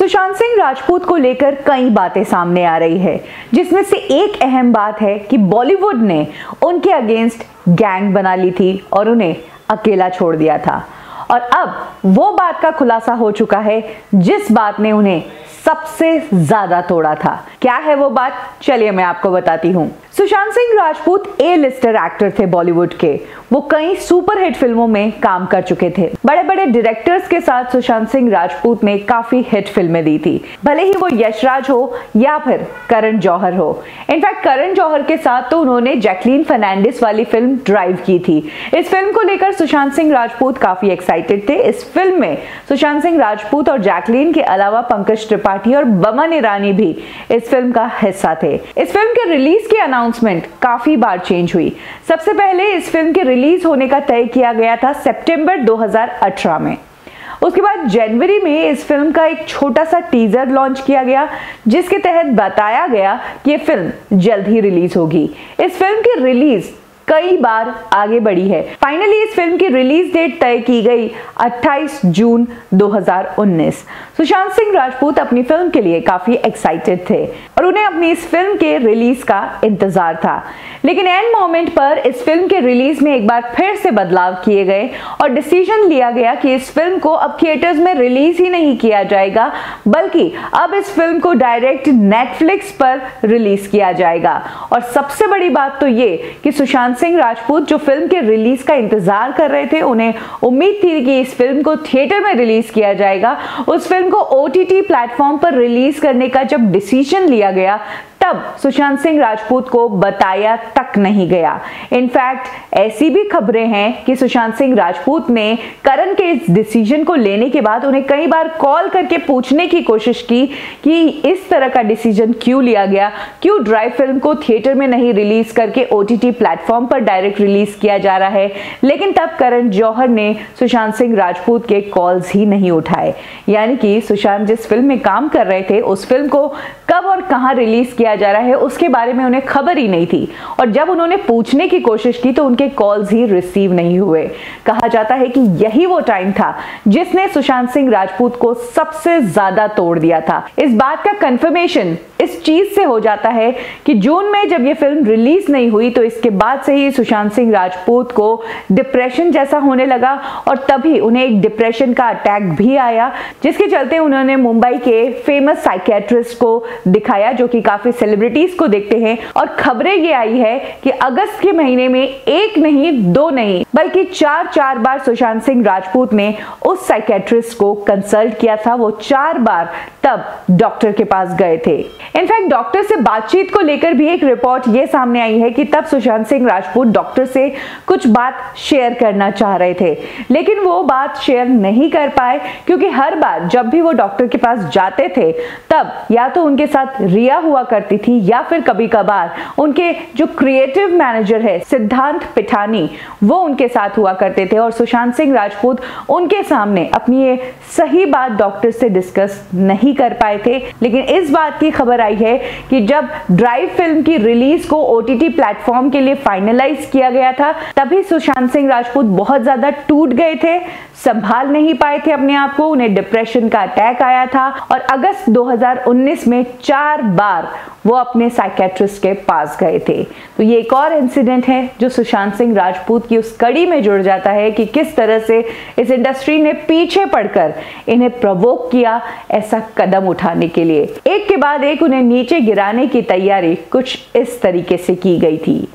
सुशांत सिंह राजपूत को लेकर कई बातें सामने आ रही है, जिसमें से एक अहम बात है कि बॉलीवुड ने उनके अगेंस्ट गैंग बना ली थी और उन्हें अकेला छोड़ दिया था। और अब वो बात का खुलासा हो चुका है, जिस बात ने उन्हें सबसे ज़्यादा तोड़ा था। क्या है वो बात? चलिए मैं आपको बताती हूँ। Sushant Singh Rajput A lister actor थे बॉलीवुड के। वो कई सुपरहिट फ़िल्मों में काम कर चुके थे। बड़े बड़े डायरेक्टर्स के साथ सुशांत सिंह राजपूत ने काफ़ी हिट फ़िल्में दी थी। भले ही वो यशराज हो या फिर करण जौहर हो। इनफैक्ट करण जौहर के साथ तो उन्होंने जैकलीन फर्नांडिस वाली फ़िल्म ड्राइव की थी। इस फ़िल्म को लेकर सुशांत सिंह राजपूत काफ़ी एक्साइटेड थे। इस फ़िल्म में सुशांत सिंह राजपूत और जैकलीन के अलावा पंकज त्रिपाठी और बमन ईरानी भी इस फ़िल्म का हिस्सा थे। इस फ़िल्म के रिलीज़ की अनाउंसमेंट काफ़ी बार चेंज हुई। सबसे पहले इस फ़िल्म के रिलीज़ होने का तय किया गया था सितंबर 2018 में। उसके बाद जनवरी में इस फ़िल्म का एक छोटा सा टीजर लॉन्च किया गया, जिसके तहत बताया गया कि ये फ़िल्म जल्द ही रिलीज़ होगी। इस फ़िल्म की रिलीज़ कई बार आगे बढ़ी है। फाइनली इस फ़िल्म की रिलीज़ डेट तय की गई 28 जून 2019 सुशांत सिंह राजपूत अपनी फ़िल्म के लिए काफ़ी एक्साइटेड थे और उन्हें अपनी इस फ़िल्म के रिलीज़ का इंतज़ार था। लेकिन एंड मोमेंट पर इस फ़िल्म के रिलीज़ में एक बार फिर से बदलाव किए गए और डिसीज़न लिया गया कि इस फ़िल्म को अब थिएटर्स में रिलीज़ ही नहीं किया जाएगा, बल्कि अब इस फ़िल्म को डायरेक्ट नेटफ्लिक्स पर रिलीज़ किया जाएगा। और सबसे बड़ी बात तो ये कि सुशांत सिंह राजपूत जो फ़िल्म के रिलीज़ का इंतज़ार कर रहे थे, उन्हें उम्मीद थी कि इस फ़िल्म को थिएटर में रिलीज़ किया जाएगा। उस फ़िल्म को ओटीटी प्लेटफॉर्म पर रिलीज़ करने का जब डिसीज़न लिया गया तब सुशांत सिंह राजपूत को बताया तक नहीं गया। इनफैक्ट ऐसी भी खबरें हैं कि सुशांत सिंह राजपूत ने करण के इस डिसीज़न को लेने के बाद उन्हें कई बार कॉल करके पूछने की कोशिश की कि इस तरह का डिसीज़न क्यों लिया गया? क्यों ड्राइव फ़िल्म को थिएटर में नहीं रिलीज़ करके ओटीटी प्लेटफॉर्म पर डायरेक्ट रिलीज़ किया जा रहा है? लेकिन तब करण जौहर ने सुशांत सिंह राजपूत के कॉल्स ही नहीं उठाए। यानी कि सुशांत जिस फ़िल्म में काम कर रहे थे, उस फ़िल्म को कब और कहाँ रिलीज़ किया जा रहा है, उसके बारे में उन्हें खबर ही नहीं थी। और जब उन्होंने पूछने की कोशिश की तो उनके कॉल्स ही रिसीव नहीं हुए। कहा जाता है कि यही वो टाइम था जिसने सुशांत सिंह राजपूत को सबसे ज़्यादा तोड़ दिया था। इस बात का कंफर्मेशन इस चीज़ से हो जाता है कि जून में जब ये फ़िल्म रिलीज़ नहीं हुई तो इसके बाद से ही सुशांत सिंह राजपूत को डिप्रेशन जैसा होने लगा और तभी उन्हें एक डिप्रेशन का अटैक भी आया, जिसके चलते उन्होंने मुंबई के फ़ेमस साइकेट्रिस्ट को दिखाया, जो कि काफ़ी सेलिब्रिटीज को देखते हैं और खबरें ये आई है कि अगस्त के महीने में एक नहीं, दो नहीं, बल्कि चार चार बार सुशांत सिंह राजपूत ने उस साइकेट्रिस्ट को कंसल्ट किया था। वो चार बार तब डॉक्टर के पास गए थे। इनफैक्ट डॉक्टर से बातचीत को लेकर भी एक रिपोर्ट ये सामने आई है कि तब सुशांत सिंह राजपूत डॉक्टर से कुछ बात शेयर करना चाह रहे थे। लेकिन वो बात शेयर नहीं कर पाए, क्योंकि हर बार जब भी वो डॉक्टर के पास जाते थे, तब या तो उनके साथ रिया हुआ करती थी या फिर कभी कभार उनके जो क्रिएटिव मैनेजर है, सिद्धांत पिठानी, वो उनके साथ हुआ करते थे और सुशांत सिंह राजपूत उनके सामने अपनी ये सही बात डॉक्टर से डिस्कस नहीं कर पाए थे। लेकिन इस बात की खबर आई है कि जब ड्राइव फ़िल्म की रिलीज़ को ओ प्लेटफॉर्म के लिए फाइनलाइज किया गया था, तभी सुशांत सिंह राजपूत बहुत ज़्यादा टूट गए थे, संभाल नहीं पाए थे अपने आप को, उन्हें डिप्रेशन का अटैक आया था और अगस्त 2019 में चार बार वो अपने साइकेट्रिस्ट के पास गए थे। तो ये एक और इंसिडेंट है जो सुशांत सिंह राजपूत की उस कड़ी में जुड़ जाता है कि किस तरह से इस इंडस्ट्री ने पीछे पड़कर इन्हें प्रवोक किया ऐसा कदम उठाने के लिए। एक के बाद एक उन्हें नीचे गिराने की तैयारी कुछ इस तरीके से की गई थी।